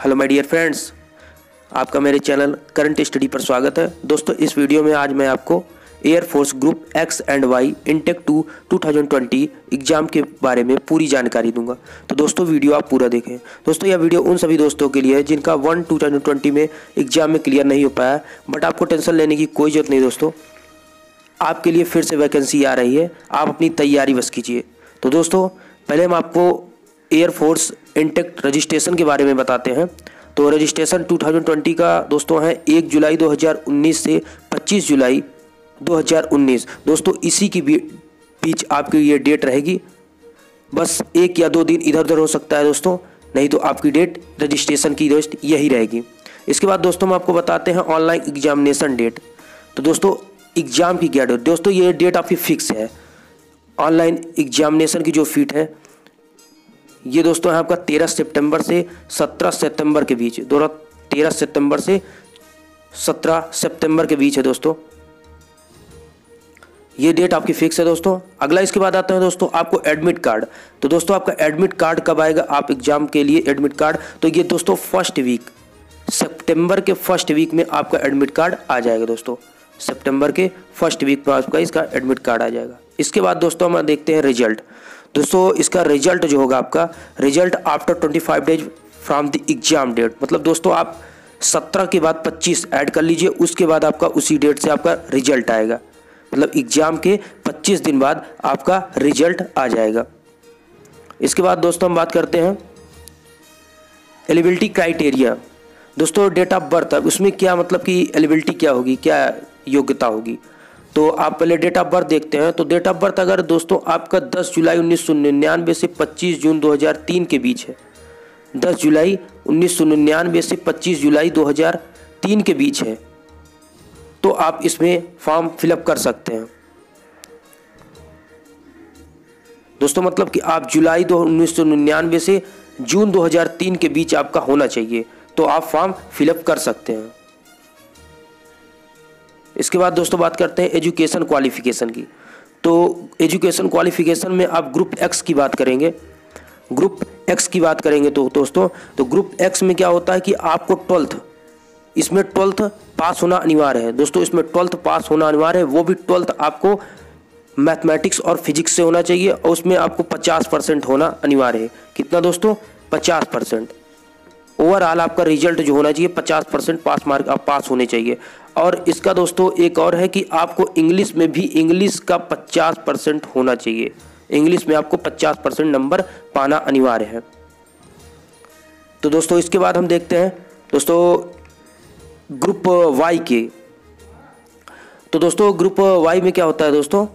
Hello my dear friends आपका मेरे channel current study पर स्वागत है। दोस्तों, इस वीडियो में आज मैं आपको Air Force group X and Y intake two 2020 exam के बारे में पूरी जानकारी दूँगा। तो दोस्तों, वीडियो आप पूरा देखें। दोस्तों, यह वीडियो उन सभी दोस्तों के लिए है जिनका वन टू में एग्ज़ाम में क्लियर नहीं हो पाया बट आपको टेंशन लेने की कोई ज़रूरत नहीं दोस्तों। आपके लिए फिर से वैकेंसी आ रही है। आप अपनी तैयारी बस कीजिए। तो दोस्तों, पहले हम आपको एयरफोर्स इंटेक्ट रजिस्ट्रेशन के बारे में बताते हैं। तो रजिस्ट्रेशन 2020 का दोस्तों है 1 जुलाई 2019 से 25 जुलाई 2019 दोस्तों, इसी की बीच आपकी ये डेट रहेगी। बस एक या दो दिन इधर उधर हो सकता है दोस्तों, नहीं तो आपकी डेट रजिस्ट्रेशन की डेट यही रहेगी। इसके बाद दोस्तों हम आपको बताते हैं ऑनलाइन एग्जामिनेशन डेट तो दोस्तों एग्ज़ाम की क्या डेट दोस्तों, ये डेट आपकी फिक्स है। ऑनलाइन एग्जामिनेशन की जो फीट है ये दोस्तों है आपका तेरह सितंबर से सत्रह सितंबर के बीच। दोनों तेरह सितंबर से सत्रह सितंबर के बीच है दोस्तों। ये डेट आपकी फिक्स है दोस्तों। अगला इसके बाद आता है दोस्तों, आपको एडमिट कार्ड। तो दोस्तों, आपका एडमिट कार्ड कब आएगा? आप एग्ज़ाम के लिए एडमिट कार्ड। तो ये दोस्तों, फ़र्स्ट वीक, सितंबर के फ़र्स्ट वीक में आपका एडमिट कार्ड आ जाएगा दोस्तों। सितंबर के फ़र्स्ट वीक में आपका इसका एडमिट कार्ड आ जाएगा। इसके बाद दोस्तों, हम देखते हैं रिज़ल्ट। दोस्तों इसका रिज़ल्ट जो होगा आपका, result after twenty five days from the exam date मतलब दोस्तों आप सत्रह के बाद पच्चीस ऐड कर लीजिए, उसके बाद आपका उसी डेट से आपका रिज़ल्ट आएगा। मतलब एग्ज़ाम के पच्चीस दिन बाद आपका रिज़ल्ट आ जाएगा। इसके बाद दोस्तों हम बात करते हैं एलिबिलिटी क्राइटेरिया दोस्तों डेट ऑफ़ बर्थ उसमें क्या मतलब कि एलिबिलिटी क्या होगी, क्या योग्यता होगी? तो आप पहले डेट ऑफ़ बर्थ देखते हैं। तो डेट ऑफ़ बर्थ अगर दोस्तों आपका 10 जुलाई उन्नीस सौ निन्यानवे से 25 जून 2003 के बीच है। 10 जुलाई उन्नीस सौ निन्यानवे से 25 जुलाई 2003 के बीच है। तो आप इसमें फॉर्म फिलअप कर सकते हैं। दोस्तों मतलब कि आप जुलाई दो उन्नीस से जून 2003 के बीच आपका होना चाहिए। तो आप फॉर्म फिलअप कर सकते हैं। इसके बाद दोस्तों बात करते हैं एजुकेशन क्वालिफिकेशन की। तो एजुकेशन क्वालिफिकेशन में आप ग्रुप एक्स की बात करेंगे। ग्रुप एक्स की बात करेंगे तो दोस्तों तो ग्रुप एक्स में क्या होता है कि आपको ट्वेल्थ, इसमें ट्वेल्थ पास होना अनिवार्य है। दोस्तों, इसमें ट्वेल्थ पास होना अनिवार्य है, वो भी ट्वेल्थ आपको मैथमेटिक्स और फिजिक्स से होना चाहिए और उसमें आपको 50 परसेंट होना अनिवार्य है। कितना दोस्तों? 50 परसेंट। ओवरऑल आपका रिज़ल्ट जो होना चाहिए 50 परसेंट पास मार्क, आप पास होने चाहिए। और इसका दोस्तों एक और है कि आपको इंग्लिश में भी इंग्लिश का 50 परसेंट होना चाहिए। इंग्लिश में आपको 50 परसेंट नंबर पाना अनिवार्य है। तो दोस्तों इसके बाद हम देखते हैं, दोस्तों ग्रुप वाई के। तो दोस्तों ग्रुप वाई में क्या होता है दोस्तों?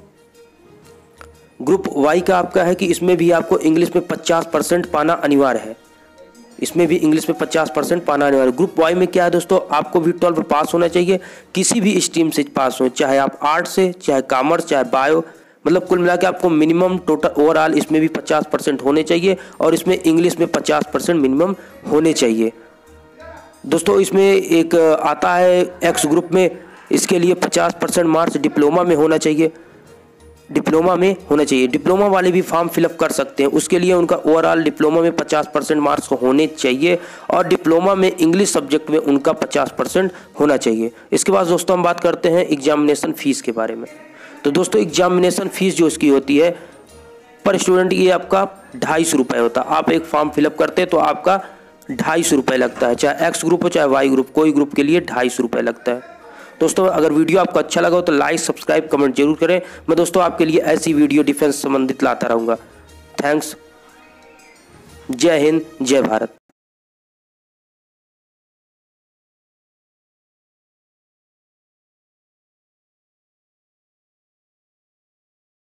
ग्रुप वाई का आपका है कि इसमें भी आपको इंग्लिश में 50 परसेंट पाना अनिवार्य है। इसमें भी इंग्लिश में 50 परसेंट पाना अनिवार्य ग्रुप वाई में क्या है दोस्तों? आपको भी ट्वेल्व पास होना चाहिए। किसी भी स्ट्रीम से पास हो, चाहे आप आर्ट से, चाहे कॉमर्स चाहे बायो मतलब कुल मिला के आपको मिनिमम टोटल ओवरऑल इसमें भी 50 परसेंट होने चाहिए और इसमें इंग्लिश में 50 परसेंट मिनिमम होने चाहिए। दोस्तों, इसमें एक आता है एक्स ग्रुप में, इसके लिए 50 परसेंट मार्क्स डिप्लोमा में होना चाहिए। डिप्लोमा में होना चाहिए। डिप्लोमा वाले भी फॉर्म फिलअप कर सकते हैं। उसके लिए उनका ओवरऑल डिप्लोमा में 50 परसेंट मार्क्स होने चाहिए और डिप्लोमा में इंग्लिश सब्जेक्ट में उनका 50 परसेंट होना चाहिए। इसके बाद दोस्तों हम बात करते हैं एग्जामिनेशन फ़ीस के बारे में। तो दोस्तों एग्जामिनेशन फ़ीस जो इसकी होती है, पर स्टूडेंट ये आपका ढाई सौ रुपये होता है। आप एक फॉर्म फिलअप करते हैं तो आपका ढाई सौ रुपये लगता है। चाहे एक्स ग्रुप हो, चाहे वाई ग्रुप, कोई ग्रुप के लिए ढाई सौ रुपये लगता है। दोस्तों, अगर वीडियो आपको अच्छा लगा हो तो लाइक सब्सक्राइब कमेंट ज़रूर करें। मैं दोस्तों आपके लिए ऐसी वीडियो डिफेंस संबंधित लाता रहूँगा। थैंक्स जय हिंद, जय भारत।